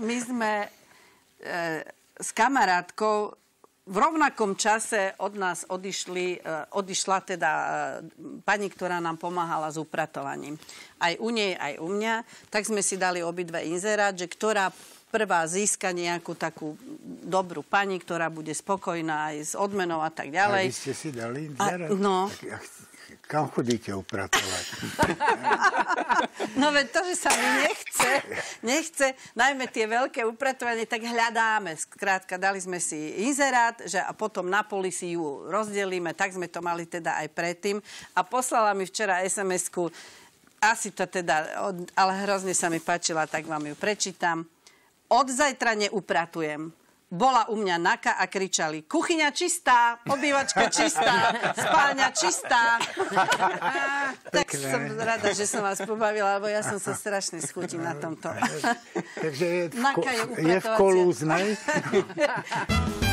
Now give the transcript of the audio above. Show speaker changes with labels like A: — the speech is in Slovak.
A: my sme e, s kamarátkou v rovnakom čase od nás odišli, e, odišla teda e, pani, ktorá nám pomáhala s upratovaním. Aj u nej, aj u mňa. Tak sme si dali obidve inzerát, že ktorá prvá získa nejakú takú dobrú pani, ktorá bude spokojná aj s odmenou a tak ďalej.
B: A vy ste si dali inzerát?
A: A, no.
B: Tak, kam chodíte upratovať?
A: No veď to, že sa mi nechce, nechce, najmä tie veľké upratovanie, tak hľadáme. Skrátka, dali sme si inzerát, že a potom na poli si ju rozdelíme, tak sme to mali teda aj predtým. A poslala mi včera SMS-ku, asi to teda, ale hrozne sa mi páčila, tak vám ju prečítam. Od zajtra neupratujem bola u mňa Naka a kričali kuchyňa čistá, obývačka čistá, spálňa čistá. A, tak som rada, že som vás pobavila, lebo ja som sa strašne schutím na tomto.
B: Takže je v, ko- je v kolúznej.